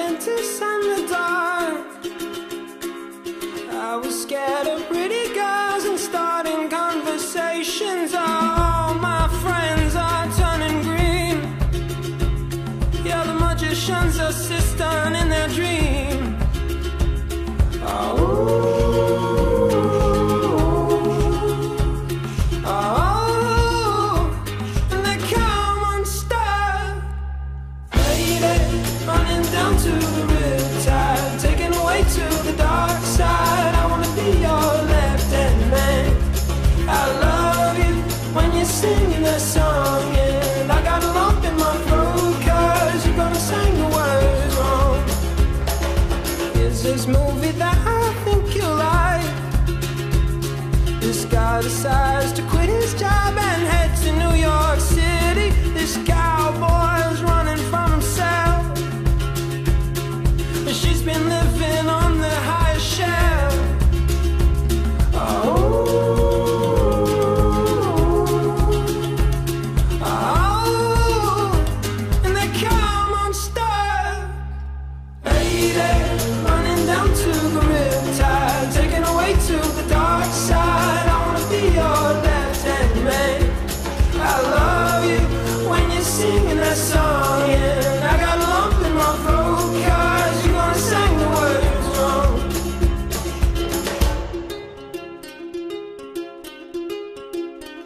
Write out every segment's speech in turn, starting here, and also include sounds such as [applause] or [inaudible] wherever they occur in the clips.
dentist and the dog.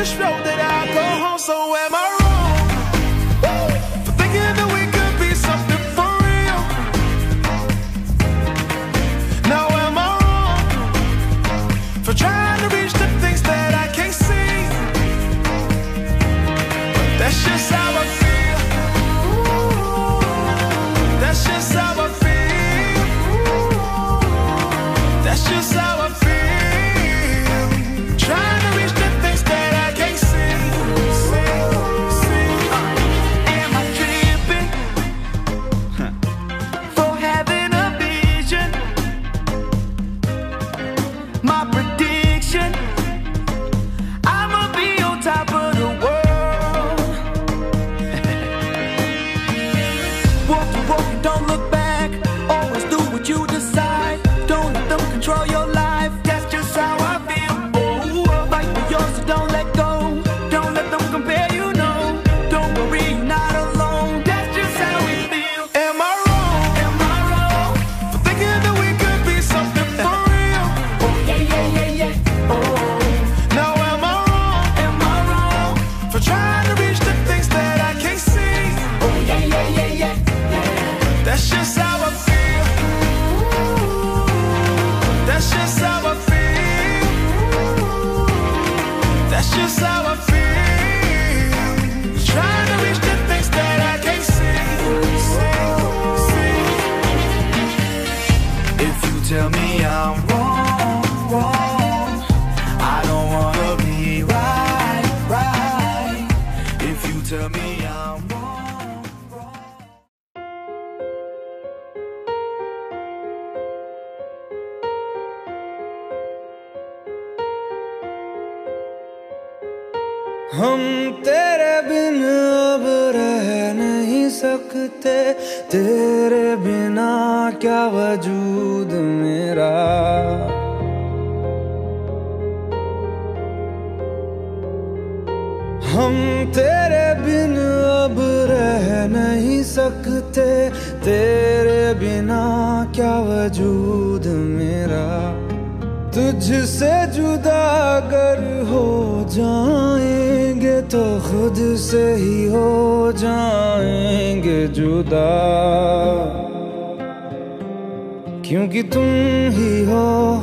this road that I go home so every हम तेरे बिन अब रह नहीं सकते। तेरे बिना क्या वजूद मेरा? हम तेरे बिन अब रह नहीं सकते। तेरे बिना क्या वजूद मेरा? तुझसे जुदा अगर हो जाएँगे तो खुद से ही हो जाएँगे जुदा। क्योंकि तुम ही हो,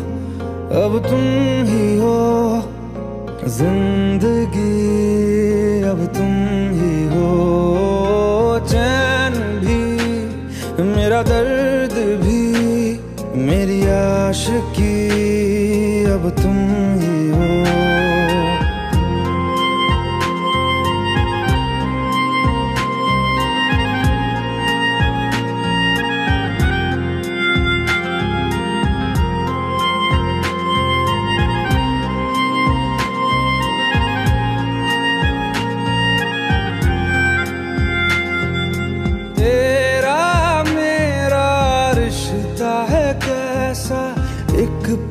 अब तुम ही हो, ज़िंदगी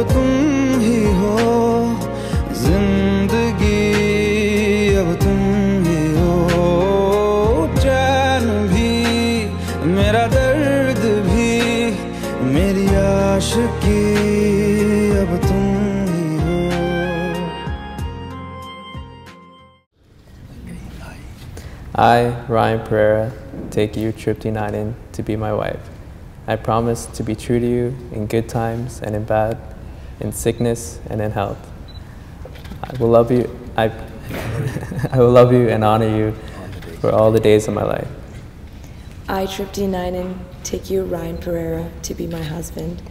अब तुम ही हो जिंदगी अब तुम ही हो चैन भी मेरा दर्द भी मेरी आशिकी अब तुम ही हो I, Ryan Pereira, take you, Tripti Ninen, to be my wife. I promise to be true to you in good times and in bad, in sickness and in health. I will love you. I, [laughs] I will love you and honor you for all the days of my life. I, Tripti Ninen, take you, Ryan Pereira, to be my husband.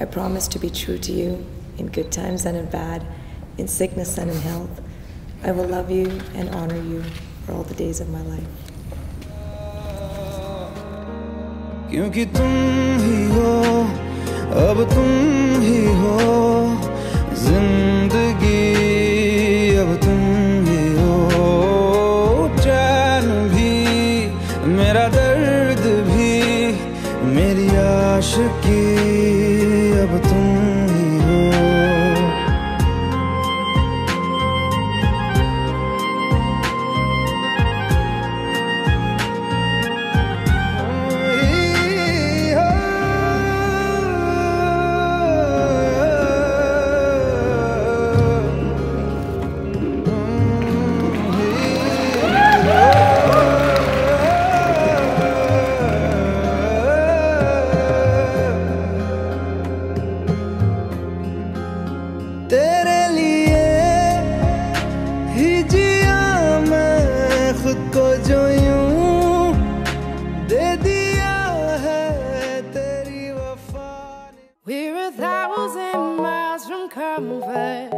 I promise to be true to you in good times and in bad, in sickness and in health. I will love you and honor you for all the days of my life. क्योंकि तुम ही हो अब तुम ही हो जिंदगी from comfort.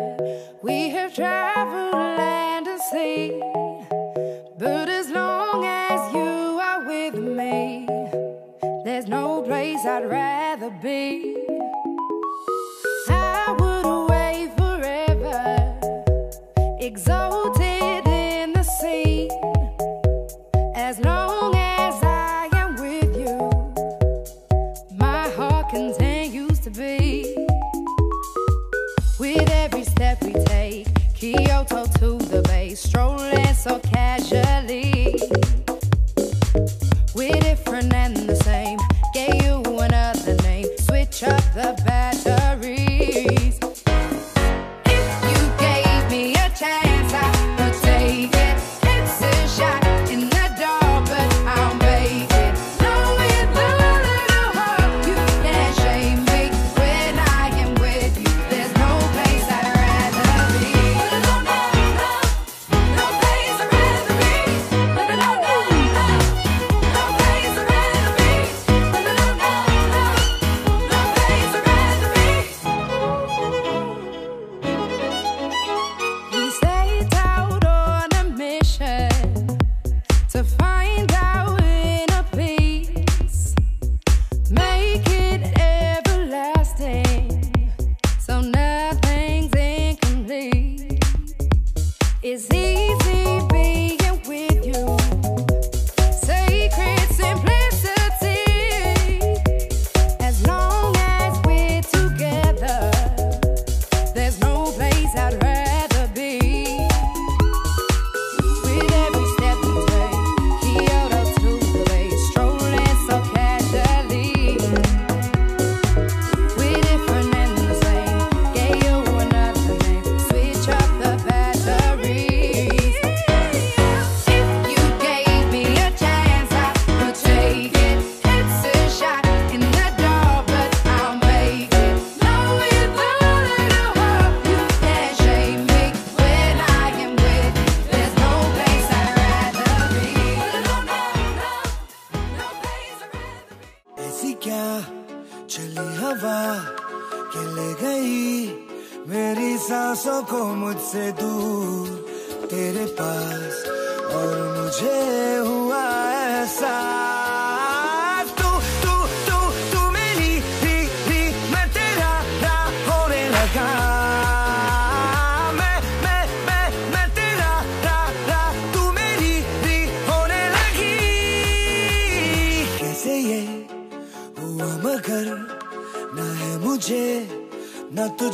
We have traveled land and sea. But as long as you are with me, there's no place I'd rather be. I would away forever, exalted in the sea. As long as I am with you, my heart continues to beat. Step we take, Kyoto to the bay, strolling so casually. to find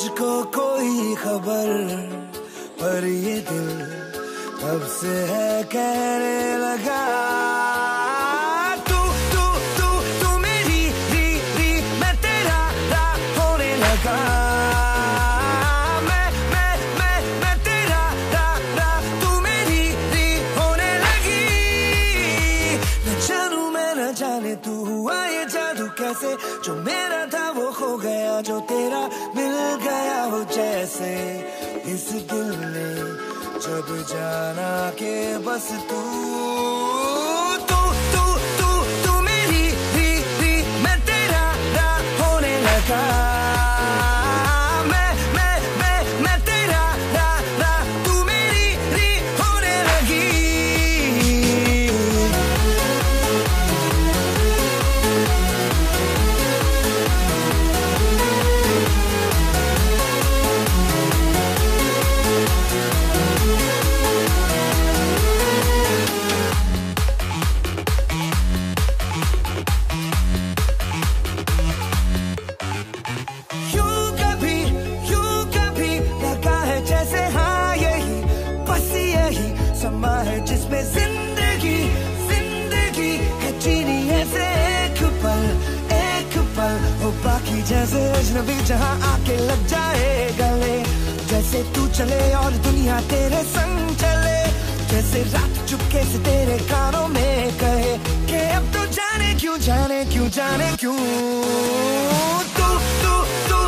मुझको कोई खबर, पर ये दिल तब से है कहने लगा। तू तू तू तू मेरी, री री, मैं तेरा रा होने लगा। जाने तू हुआ ये जादू कैसे, जो मैं जाना के बस तू तू चले और दुनिया तेरे संग चले। जैसे रात चुपके से तेरे कानों में कहे के अब तो जाने क्यों जाने क्यों जाने क्यों। तू तू तू